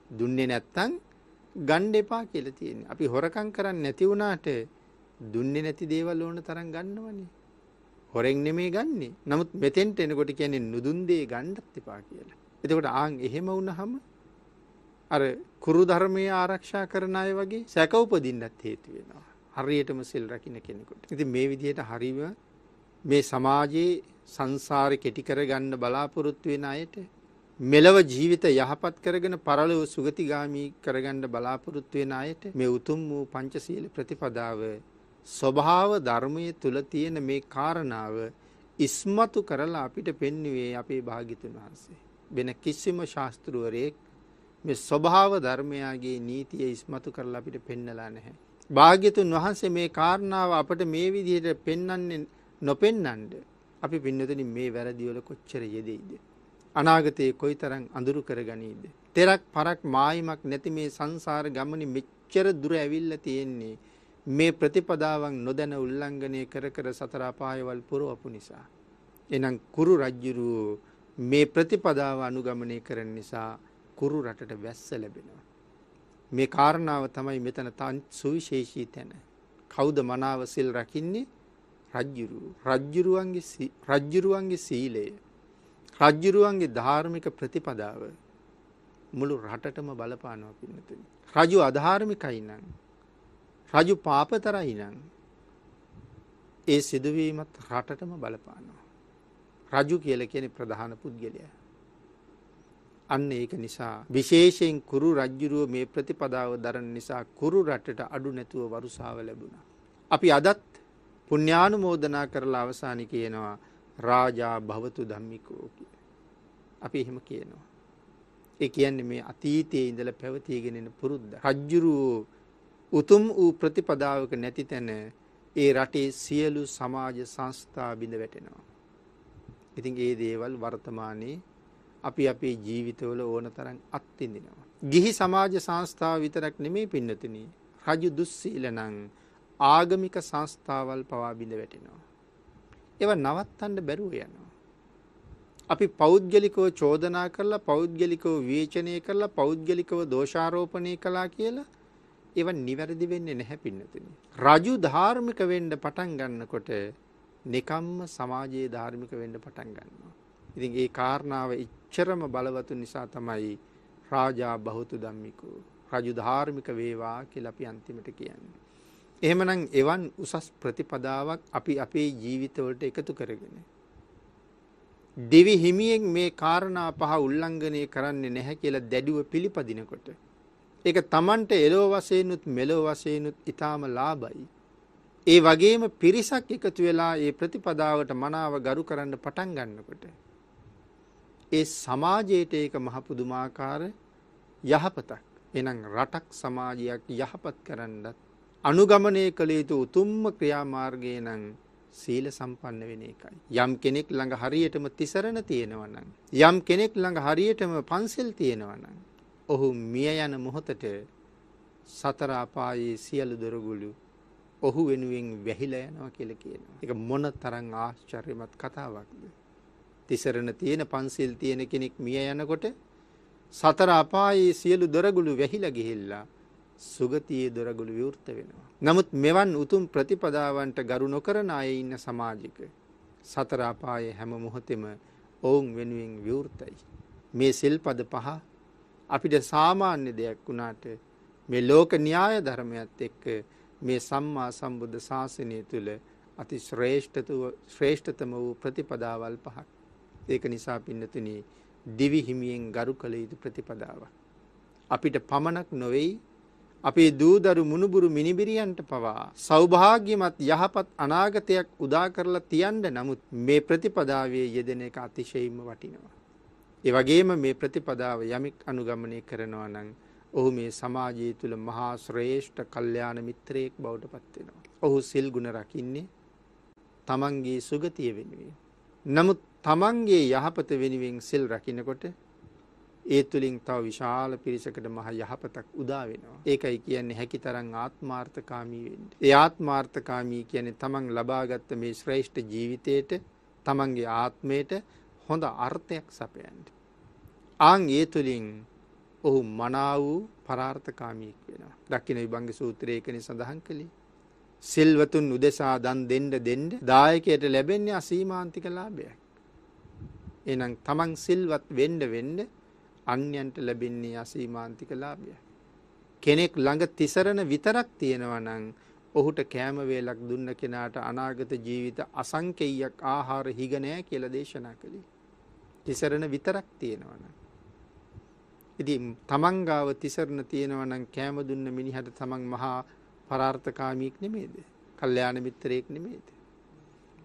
දුන්නේ නැත්තං ගණ්ඩ එපා කියල තියෙන. අපි හොරකං කරන්න නැතිවුණාට දුන්නේ නැති දේවල් ඕන තරම් ගන්නවනේ. හොරෙන් නෙමේ ගන්නේ නමුත් මෙතෙන්ට එනකොට කියන්නේ නුදුන්දේ ගණ්ඩත් එපා කියලා. එතකොට ආං එහෙම වුණහම අර කුරු ධර්මය ආරක්ෂා කරන අය වගේ සැක උපදින්නත් හේතු වෙනවා. හරියටම සිල් රකින්න කෙනෙකුට. ඉතින් මේ විදිහට හරිව මේ සමාජයේ සංසාරේ කෙටි කරගන්න බලාපොරොත්තු වෙන අයට මෙලව ජීවිත යහපත් කරගෙන පරලොව සුගතිගාමී කරගන්න බලාපොරොත්තු වෙන අයට මේ උතුම් වූ පංචශීල ප්‍රතිපදාව ස්වභාව ධර්මයේ තුල තියෙන මේ කාරණාව ඉස්මතු කරලා අපිට පෙන්වුවේ අපේ භාග්‍යතුන් වහන්සේ. වෙන කිසිම ශාස්ත්‍රවරයෙක් මේ ස්වභාව ධර්මයාගේ නීතිය ඉස්මතු කරලා අපිට පෙන්නලා නැහැ. භාග්‍යතුන් වහන්සේ මේ කාරණාව අපට මේ විදිහට පෙන්වන්නේ නොපෙන්නන්ඩ අපි පින්නතනින් මේ වැරදිවල කොච්චර යෙදෙයිද. අනාගතයේ කොයි තරම් අඳුරු කර ගනීද. තෙරක් පරක් මායිමක් නැති මේ සංසාර ගමනි මෙච්චර දුර ඇවිල්ල තියෙන්නේ මේ ප්‍රතිපදාවන් නොදැන උල්ලංඝනය කර කර සතරාපායවල් පුරුවපු නිසා. එනම් කුරු රජ්ජුරුවෝ මේ ප්‍රතිපදාව අනුගමනය කරන නිසා කුරු රටට වැස්ස ලැබෙනවා. මේ කාරණාව තමයි මෙතන තන් සුවිශේෂී තැන. කෞද මනාව සිල් රකින්නේ රජ්ජුරු රජ්ජුරුවන්ගේ රජ්ජුරුවන්ගේ සීලය. රජ්ජුරුවන්ගේ ධාර්මික ප්‍රතිපදාව මුළු රටටම බලපානව පින්නතුන. රජු අධාර්මිකයිනං. රජු පාපතරයිනං. ඒ සිදුවීමත් රටටම බලපානවා. රජු කියල කියන ප්‍රධාන පුද්ගලයා. අන්න ඒක නිසා විශේෂයෙන් කුරු රජ්ජුරුව මේ ප්‍රතිපදාව දරන නිසා කුරු රටට අඩු නැතුව වරුසාව ලැබුණ. අපි අදත් පුුණ්‍යානුමෝදනා කරලා අවසානි කියනවා රාජා භවතු ධම්මිකෝ කිය. අපි එහෙම කියනවා. ඒ කියන්නේ මේ අතීතයේ ඉඳල පැවතියගෙනෙන පුරුද්ධ. රජ්ජුරුවෝ උතුම් වූ ප්‍රතිපදාවක නැති තැන ඒ රටේ සියලු සමාජ සංස්ථා බිඳ වැටෙනවා. ඉතින් ඒ දේවල් වර්තමානයේ අපි අපේ ජීවිතවල ඕන තරම් අත්විඳිනවා. ගිහි සමාජ සංස්ථාව විතරක් නෙමේ පින්නතුනි. රජු දුස්සීල නම් ආගමික සංස්ථාවල් පවා බිඳ වැටෙනවා. ඒව නවත්තන්න බැරුව යනවා. අපි පෞද්ගලිකව චෝදනා කරලා පෞද්ගලිකව විවේචනය කරලා පෞද්ගලිකව දෝෂාරෝපණය කළා කියලා ඒව නිවැරදි වෙන්නේ නැහැ පින්නතුනි. රජු ධාර්මික වෙන්න පටන් ගන්නකොට නිකම්ම සමාජයේ ධාර්මික වෙන්න පටන් ගන්නවා. ඉතින් ඒ කාරණාව ඉච්චරම බලවතු නිසා තමයි රාජා බහුතු ධම්මිකෝ රජු ධාර්මික වේවා කියලා අපි අන්තිමට කියන්නේ. එහෙමනම් එවන් උසස් ප්‍රතිපදාවක් අපි අපේ ජීවිතවලට එකතු කරගෙන දෙවි හිමියෙන් මේ කාරණා පහ උල්ලංඝනය කරන්නේ නැහැ කියලා දැඩිව පිළිපදිනකොට ඒක Tamanට එලෝ වශයෙන්ුත් මෙලෝ වශයෙන්ුත් ඊටාම ලාභයි. ඒ වගේම පිරිසක් එකතු වෙලා ඒ ප්‍රතිපදාවට මනාව ගරු කරන්න පටන් ගන්නකොට ඒ සමාජයට ඒක මහ පුදුමාකාර යහපතක්. එනම් රටක් සමාජයක් යහපත් කරන්නත් අනුගමනය කළ යුතු උතුම්ම ක්‍රියාමාර්ගය නම් සීල සම්පන්න වෙන එකයි. යම් කෙනෙක් ළඟ හරියටම තිසරණ තියෙනවනම්. යම් කෙනෙක් ළඟ හරියටම පන්සල් තියෙනවනම්. ඔහු මිය යන මොහොතට සතරාපායේ සියලු දොරගුළු ඔහු වෙනුවෙන් වැහිලා යනවා කියලා කියනවා. ඒක මොන තරම් ආශ්චර්යමත් කතාවක්ද? තිසරණ තියෙන පන්සිල් තියෙන කෙනෙක් මිය යනකොට සතර අපායේ සියලු දොරගුළු වැහිලා ගිහිල්ලා සුගතියේ දොරගුළු විවෘත වෙනවා. නමුත් මෙවන් උතුම් ප්‍රතිපදාවන්ට ගරු නොකරන අය ඉන්න සමාජික සතර අපායේ හැම මොහොතෙම ඔවුන් වෙනුවෙන් විවෘතයි. මේ සිල්පද පහ අපිට සාමාන්‍ය දෙයක් වුණාට මේ ලෝක න්‍යාය ධර්මයත් එක්ක මේ සම්මා සම්බුද්ධ ශාසනය තුළ අති ශ්‍රේෂ්ඨතම වූ ප්‍රතිපදාවල් පහක්. ඒක නිසා පින්නතුනි දිවි හිමියෙන් ගරු කළ යුතු ප්‍රතිපදාවක්. අපිට පමණක් නොවෙයි අපේ දූදරු මුණුබුරු මිනිබිරියන්ට පවා සෞභාග්‍යමත් යහපත් අනාගතයක් උදා කරලා තියන්න නමුත් මේ ප්‍රතිපදාවේ යෙදෙන එක අතිශයින්ම වටිනවා. ඒ වගේම මේ ප්‍රතිපදාව යමෙක් අනුගමනය කරනවා නම් ඔහු මේ සමාජය තුළ මහා ශ්‍රේෂ්ඨ කල්යාණ මිත්‍රයෙක් බවට පත් වෙනවා. ඔහු සිල් ගුණ රකින්නේ තමන්ගේ සුගතිය වෙනුවෙන්. නමුත් තමන්ගේ යහපත වෙනුවෙන් සිල් රකින්නකොට ඒ තුළින් තව විශාල පිරිසකට මහ යහපතක් උදා වෙනවා. ඒකයි කියන්නේ හැකි තරම් ආත්මාර්ථකාමී වෙන්න. ඒ ආත්මාර්ථකාමී කියන්නේ තමන් ලබාගත්ත මේ ශ්‍රේෂ්ඨ ජීවිතයට තමන්ගේ ආත්මයට හොඳ අර්ථයක් සපයන්න. ආන් ඒ තුළින් ඔහු මනා වූ පරාර්ථකාමීක් වෙනවා. දක්කින විභංග සූත්‍රයේ එකනේ සඳහන් කළේ. සිල්වතුන් උදෙසා දන් දෙන්න දෙන්න දායකයට ලැබෙන්නේ අසීමාන්තික ලාභයක්. එහෙනම් තමන් සිල්වත් වෙන්න වෙන්න අන්‍යයන්ට ලැබෙන්නේ අසීමාන්තික ලාභයක්. කෙනෙක් ළඟ තිසරණ විතරක් තියෙනවා නම් ඔහුට කෑම වේලක් දුන්න කෙනාට අනාගත ජීවිත අසංකේයයක් ආහාර හිග නෑ කියලා දේශනා කළේ. තිසරණ විතරක් තියෙනවා නම් ඉතින් තමන් ගාව තිසරණ තියෙනවා නම් කෑම දුන්න මිනිහට තමන් මහා පරාර්ථකාමීක් නෙමේද? කල්යාණ මිත්‍රයෙක් නෙමේද?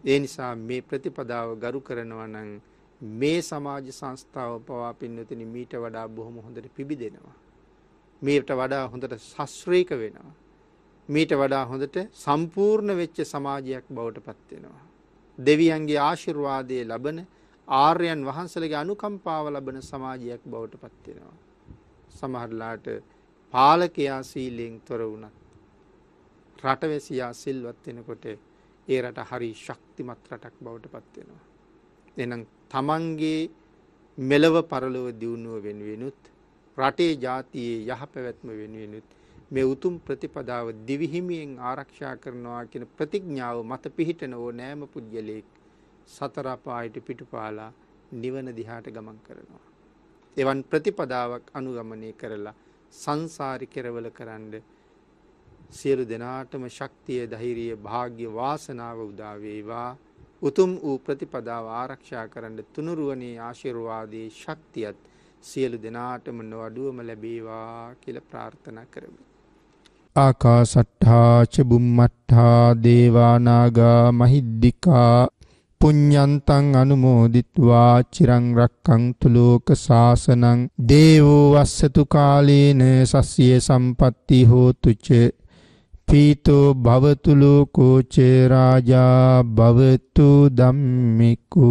ඒ නිසා මේ ප්‍රතිපදාව ගරු කරනවා නම් මේ සමාජ සංස්ථාව පවා පින්නතුනි මීට වඩා බොහොම හොඳට පිබිදෙනවා. මීට වඩා හොඳට ශාස්ත්‍රීක වෙනවා. මීට වඩා හොඳට සම්පූර්ණ වෙච්ච සමාජයක් බවට පත් වෙනවා. දෙවියන්ගේ ආශිර්වාදයේ ලබන ආර්යයන් වහන්සේලගේ අනුකම්පාව ලබන සමාජයක් බවට පත් වෙනවා. සමහරලාට පාලකයා සීලෙන් තොර වුණත් රටවැසියා සිල්වත් වෙනකොට ඒ රට හරි ශක්තිමත් රටක් බවට පත් වෙනවා. එහෙනම් තමන්ගේ මෙලව පරලොව දියුණුව වෙනුවෙනුත් රටේ ජාතියේ යහපැවැත්ම වෙනුවෙනුත් මේ උතුම් ප්‍රතිපදාව දිවිහිමියෙන් ආරක්ෂා කරනවා කියන ප්‍රතිඥාව මත පිහිටන ඕනෑම පුද්ගලයෙක් සතර අපායට පිටුපාලා නිවන දිහාට ගමන් කරනවා. එවන් ප්‍රතිපදාවක් අනුගමනය කරලා සංසාරි කෙරවල කරන්න සියලු දෙනාටම ශක්තිය ධෛර්යය භාග්‍ය වාසනාව උදා වේවා උතුම් වූ ප්‍රතිපදාව ආරක්ෂා කරන්න තුනුරුවනේ ආශිර්වාදයේ ශක්තියත් සියලු දෙනාටම නොඅඩුවම ලැබේවා කියලා ප්‍රාර්ථනා කරමි. ආකාසට්ඨා ච බුම්මට්ඨා දේවා නාග මහිද්దికා පුඤ්ඤන්තං අනුමෝදිත්වා චිරං රක්ඛන්තු ලෝක සාසනං දේවෝ වස්සතු කාලේන සස්ය සම්පatti හෝතු ච පීතෝ භවතු ලෝකෝ ච රාජා භවතු ධම්මිකෝ